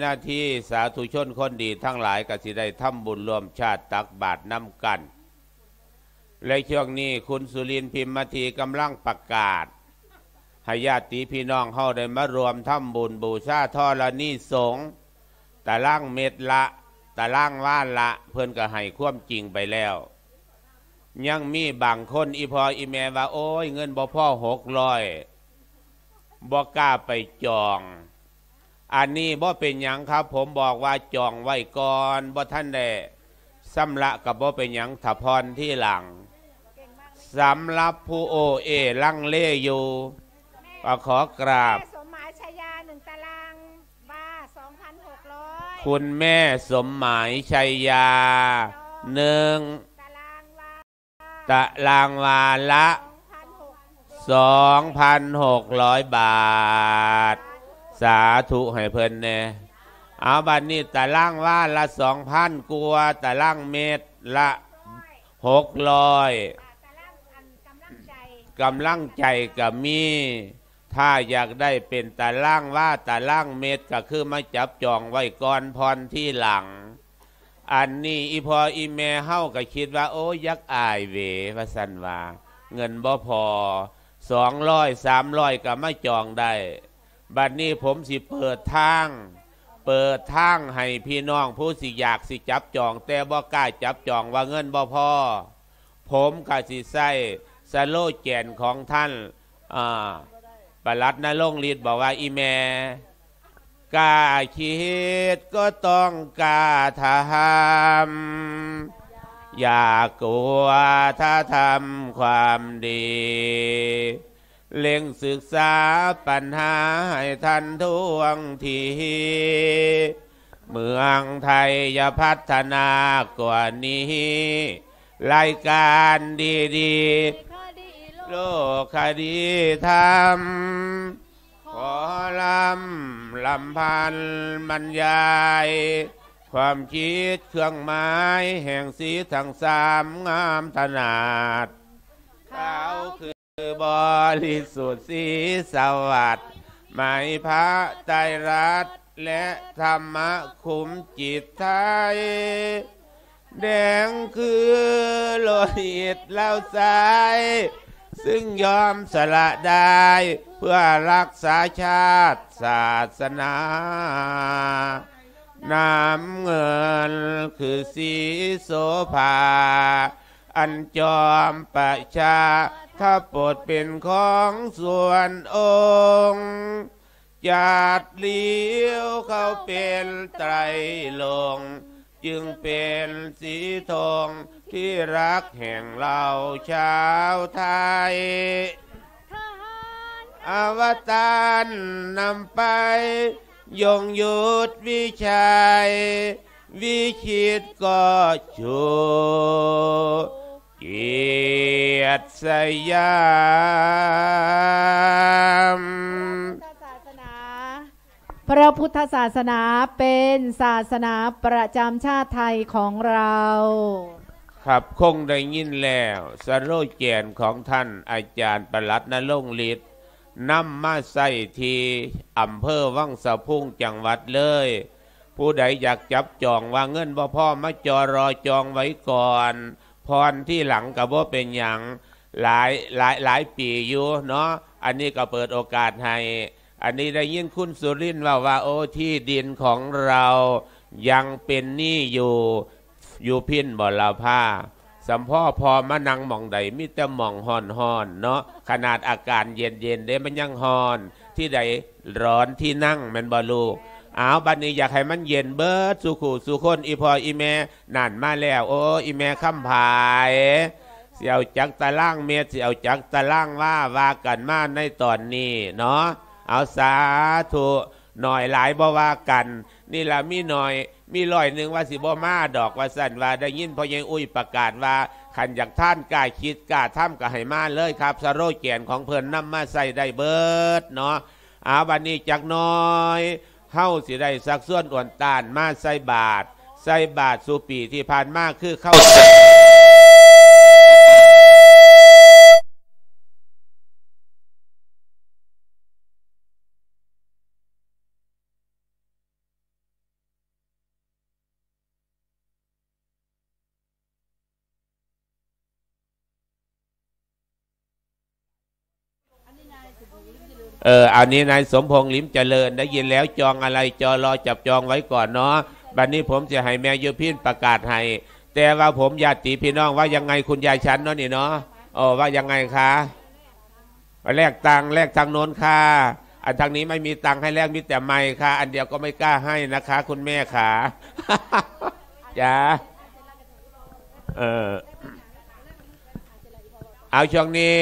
หน้าที่สาธุชนคนดีทั้งหลายก็สิได้ทำบุญรวมชาติตักบาตรน้ำกัน และช่วงนี้คุณสุรินทร์พิมพ์มาทีกำลังประกาศให้ญาติพี่น้องเฮาได้มารวมทำบุญบูชาทอละนี่สงตะล่างเม็ดละตะล่างว่านละ เพื่อนก็ให้ควมจริงไปแล้ว ยังมีบางคนอีพออีแม่ว่า โอ้ยเงินบ่พ่อหกร้อยบ่กล้าไปจอง อันนี้บ่เป็นหยังครับ ผมบอกว่าจองไว้ก่อนบ่ท่านได้สำละกับบ่เป็นหยังถ้าพรที่หลังสำหรับผู้โอเอลังเลอยู่ก็ขอกราบแม่สมหมายชายาหนึ่งตารางบาสองพันหกร้อยคุณแม่สมหมายชัยยาหนึ่งตารางวาตะลางวาละสองพันหก2,600บาท สาธุให้เพิ่นแน่เอาบัดนี้ตะล่างว่าละ2,000กัวตะล่างเมตรละ600ตารางอันกำลังใจกำลังใจก็มี ถ้าอยากได้เป็นตะล่างว่าตะล่างเมตรก็คือมาจับจองไว้ก่อนพรที่หลัง อันนี้อีพออีแม่เฮาก็คิดว่า โอ้ยักอายเวว่าสันว่า เงินบ่พอสองร้อยสามร้อยก็ไม่จองได้ บัดนี้ผมสิเปิดทาง เปิดทางให้พี่น้องผู้สิอยากสิจับจอง แต่บ่กล้าจับจองว่าเงินบ่พอผมก็สิใส่สโลแกนของท่านอ่าประหลัดนรงฤทธิ์บอกว่าอีแม่กล้าคิดก็ต้องกล้าทำอย่ากลัวถ้าทำความดี เล็งศึกษาปัญหาให้ทันท่วงทีเมืองไทยอย่าพัฒนากว่านี้ รายการดีๆ โลกคดีธรรม ขอลำลำพันบรรยาย ความคิดเครื่องหมายแห่งสีทั้งสามงามถนาดเขาคือ บริสุทธิ์สีสวัสดิ์หมายพระไตรรัตและธรรมะคุมจิตไทย แดงคือโลหิตเล่าสาย ซึ่งยอมสละได้ เพื่อรักษาชาติศาสนา น้ำเงินคือสีโสภา อันจอมประชาถ้าปดเป็นของส่วนองค์จัดเลี้ยวเขาเป็นไตรลง จึงเป็นสีทองที่รักแห่งเราชาวไทยทหารอวตารนำไป ยงยุดวิชัย วิชิตก็ชู เกียรติสยามศาสนาพระพุทธศาสนาเป็นศาสนาประจำชาติไทยของเรา ครับคงได้ยินแล้วสโรแกนของท่านอาจารย์ประหลัดนรงค์ฤทธิ์นำมาใส่ทีอำเภอวังสะพุงจังหวัดเลย ผู้ใดอยากจับจองว่าเงินบ่พ่อมาจอรอจองไว้ก่อน พรที่หลังกับว่าเป็นอย่างหลายหลายหลายปีอยู่เนาะอันนี้ก็เปิดโอกาสให้ อันนี้ได้ยินคุณสุรินทร์ว่าว่าโอ้ที่ดินของเรายังเป็นหนี้อยู่อยู่พินบ่ลาผ้าสัมพ่อพอมานังมองใดมีแต่มองห่อนห่อนเนาะขนาดอาการเย็นเย็นๆเด้มันยังห่อน ที่ใดร้อนที่นั่งมันบ่ลูก อาบัดนี้อยากให้มันเย็นเบิดสุขุสุคนอีพออีแม่นั่นมาแล้ว โอ้อีแม่คำพายเสียวจักตะล่างเมียเสียวจักตะล่างว่าว่ากันมาในตอนนี้เนาะเอาสาธุหน่อยหลายบ่ว่ากัน นี่ละมีหน่อยมีลอยหนึ่งว่าสิบ่มาดอกว่าสั่นว่าได้ยินพอยังอุ้ยประกาศว่าขันอยากท่านกล้าคิดกล้าทำก็ให้มาเลยครับสโรแกนของเพิ่นนำมาใส่ได้เบิดเนาะอาวันนี้จักหน้อย เฮาสิได้สักส่วนอ่วนตานมาใส่บาท ใส่บาทสุปีที่ผ่านมาคือเข้า เอออันนี้นายสมพงษ์ลิมเจริญได้ยินแล้วจองอะไรจอรอจับจองไว้ก่อนเนาะบัดนนี้ผมจะให้แม่ยุพินประกาศให้แต่ว่าผมญาติพี่น้องว่ายังไงคุณยายชั้นเนาะนี่เนาะโอ้ว่ายังไงคะแลกตังค์แลกทางโน้นค่ะ อันทางนี้ไม่มีตังค์ให้แลกมีแต่ไม่ค่ะ อันเดียวก็ไม่กล้าให้นะคะ คุณแม่ขาจ้าเออเอาช่วงนี้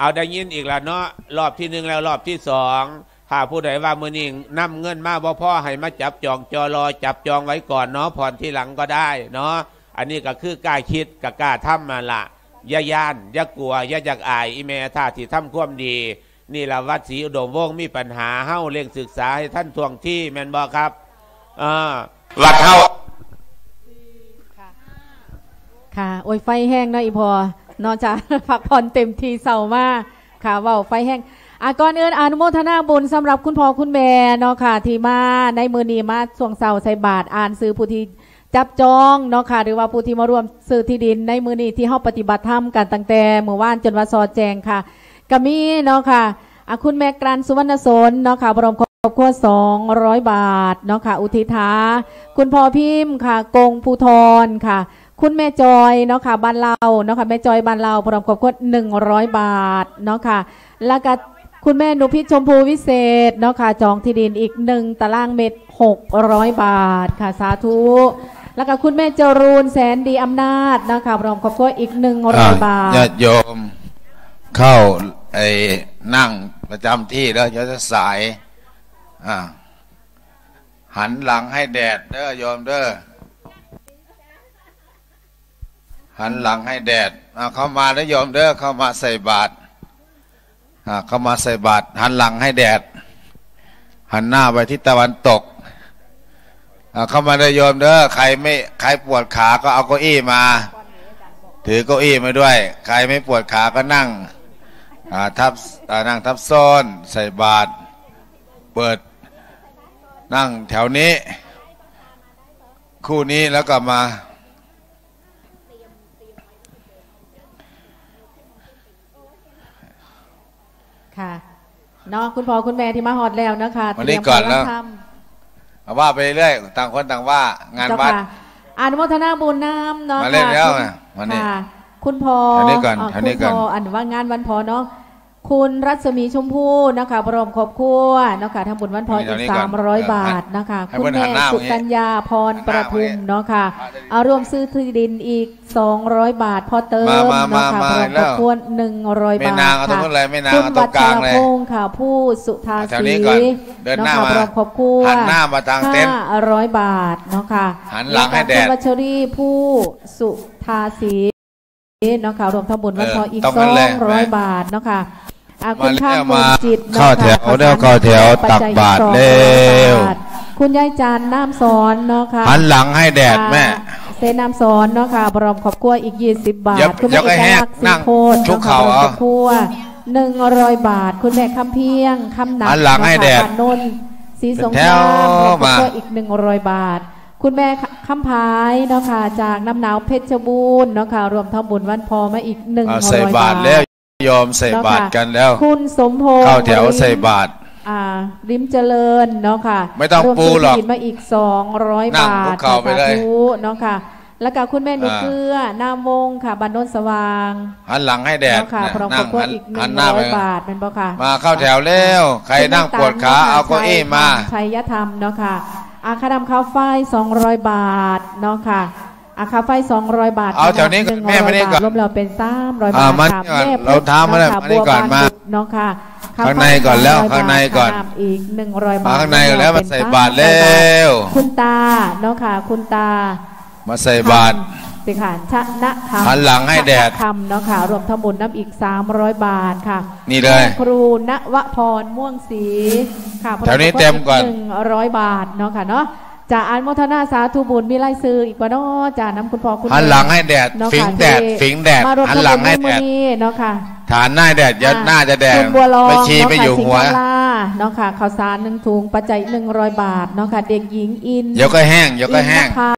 เอาได้ยินอีกแล้วเนาะรอบที่หนึ่งแล้วรอบที่สองถ้าผู้ใดว่ามือนิ่งนำเงินมาบ่พ่อให้มาจับจองจอรอจับจองไว้ก่อนเนาะผ่อนที่หลังก็ได้เนาะอันนี้ก็คือกล้าคิดกับกล้าทำมาละอย่าย่านอย่ากลัวอย่าอยากอายอีเมท่าที่ทำความดี นี่ละวัดศรีอุดมวงศ์มีปัญหาเฮ้าเร่งศึกษาให้ท่านทวงที่แมนบอครับอ่าวัดเฮ้าค่ะ โอ้ยไฟแห้งเนาะอีพอ นอกจากพักผ่อนเต็มทีเศร้ามากค่ะเว่าไฟแห้งอาก่อนเอื่นอนุโมทนาบุญสำหรับคุณพ่อคุณแม่เนาะค่ะที่มาในมือนีมาส่วงเสาใส่บาทอ่านซื้อผู้ที่จับจองเนาะค่ะหรือว่าผู้ที่มาร่วมซื้อที่ดินในมือนีที่เฮาปฏิบัติธรรมกันตั้งแต่เมื่อวานจนว่าซอแจงค่ะก็มีเนาะค่ะอะคุณแม่กรันสุวรรณสนเนาะค่ะบรมครอบครัว200บาทเนาะค่ะอุทิศาคุณพ่อพิมพ์ค่ะ กงภูทรค่ะ คุณแม่จอยเนาะค่ะบ้านเราเนาะค่ะแม่จอยบ้านเราพร้อมครอบครัวหนึ่งร้อยบาทเนาะค่ะแล้วก็คุณแม่หนุพิชชมพูวิเศษเนาะค่ะจองที่ดินอีกหนึ่งตารางเมตรหกร้อยบาทค่ะสาธุแล้วก็คุณแม่จรูนแสนดีอำนาจนะคะพร้อมครอบครัวอีกหนึ่งร้อยบาทญาติโยมเข้าไอ้นั่งประจำที่แล้วจะสายอ่าหันหลังให้แดดเด้อโยมเด้อ หันหลังให้แดดเข้ามาแล้วโยมเด้อเข้ามาใส่บาตรเข้ามาใส่บาตรหันหลังให้แดด หันหน้าไปทิศตะวันตกเข้ามาได้โยมเด้อใครไม่ใครปวดขาก็เอาเก้าอี้มา ถือเก้าอี้มาด้วย ใครไม่ปวดขาก็นั่งทับนั่งทับซ้อนใส่บาตรเปิดนั่งแถวนี้ คู่นี้แล้วก็มา ค่ะ เนาะคุณพ่อคุณแม่ที่มาฮอดแล้วนะคะวันนี้ก่อนแล้วเตรียมเอาว่าไปเรื่อยต่างคนต่างว่างานเจ้าวัดค่ะอนุโมทนาบุญน้ำเนาะมาเล่นค่ะแล้วคุณนะวันนี้ค่ะคุณพ่ออันนี้ก่อนเอันนี้ก่อนคุณพ่ออันว่างานวันพอเนาะ คุณรัศมีชมพู่นะคะบรมครอบครัวนะคะทำบุญวันพอนี่อีตอนกนี้ก่อนสามร้อยเออบาทนะคะให้คุณเพิ่นหัแม่นหน้าสุมาอย่างนี้กัญญาพรหันหปน้าระทุมมาอย่างนี้เนาะค่ะมาได้ดีเอารวมซื้อที่ดินอีก200บาทพอเติมมามาเนาะค่ะมาบรมามครอบครัวหนึ่งร้อยแม่บาทนางเอาตรงค่ะนู้นเลยแม่นางคุณเอาตรวังกลางชรเลยพงศ์ค่ะผู้สุธาแถศวรีนี้ก่อนเดินหน้าะคะมาบรมครอบครัวหันหน้ามาทางเต็นท์ห้าร้อยบาทเนาะค่ะหันหลังให้แดดล้วก็คุณวัชรีผู้สุธาศรีเนาะค่ะรวมทั้งบุญวันพออีกเออตรงสนั้อนแหละงร้อยบาทเนาะค่ะอะคุณ มาข้ามแล้วบุญมาจิตนะเข้าแถคะวเร็วเข้าแถวปัจจัยตักบาตรสองเร็วบาทคุณยายจันน้ำสอนเนาะค่ะหันหลังให้แดดแม่เซนามสอนเนาะค่ะบรมขอบครัวอีก20บาทเดี๋ยวคุณเดี๋แม่ยวก็เอกแห้งลักษณ์สีนั่งโคตรชุกเนาะค่ะเข่าบรมเอาขอบครัว100บาท คุณแม่คำเพียงคำหนักหันหลังให้แดดเนาะค่ะบ้านนนท์สีสงแถคราวมบรมขอบมาครัวอีก100บาท คุณแม่คำพายเนาะค่ะจากน้ำหนาวเพชรบูรณ์เนาะค่ะรวมทั้งบุญวันพอมาอีกเอา100ใส่บาบาตท รแล้วโยมใส่บาตรกันแล้ว คุณสมพงษ์เข้าแถวใส่บาตรอ่าริมเจริญเนาะค่ะไม่ต้องรวปูหรอกซื้ที่ดินมาอีก200นั่งบาคุทกเข่าไปเลยสธุเนาะค่ะ แล้วก็คุณแม่หนุอ่าเกลือนามวงค่ะบ้านโนนสว่างหันหลังให้แดดเนาะค่ะนะพร้อมนั่กับงพวกหันอีกหหันึ่นงหน้าร้ไปอยบาทเป็นปะค่ะ มาเข้าแถวเร็วใครนั่งปวดขาเอาเก้าอี้มาชัยธรรมเนาะค่ะอาคาดำข้าวไฟ200บาทเนาะค่ะ อาคาไฟ200บาทเอาแถวนี้ก่อน100แม่มานี่ก่อนบทรวมแล้วเป็น300อ่าบาทมาค่ะนี่ก่อนแม่เราท้ามาแล้วเะค่ะมานี่ก่อนบัวบมาบุตรเนาะค่ะข้างในก่อนแล้วข้างในก่อนค่าำอีก100บาทมาข้างในก่อนแล้วมาใส่บาตรเป็นเร็วคุณตาเนาะค่ะคุณตา มาใส่บาตรสิค่ะชนะคำหันหลังให้แดดชนะคำเนาะค่ะ รวมทั้งหมดน้ำอีก 300 บาทค่ะ นี่เลย ครูณวพรม่วงศรีค่ะแถวนี้เต็มก่อนหนึ่งร้อยบาทเนาะค่ะเนาะ จะอานโมทนาสาธุบุญมีไล่ซื้ออีกว่าเนาะจะน้ำคุณพ่อคุณหันหลังให้แดดเนาะฝิงค่ะแดดที่ฝิงแดดมารวมหันทั้งหลังบุญให้ในแดมือดนี้เนาะค่ะฐานหน้าแดดยัดหน้าจะแดงคุณบัวลองไปชี้ไปอยู่หัวเนาะค่ะสิงคลาเนาะค่ะข้าวสารหนึ่งถุงปัจจัยหนึ่งร้อยบาทเนาะค่ะเด็กหญิงอินเดี๋ยวก็แห้งเดี๋ยวก็แห้งอินนภา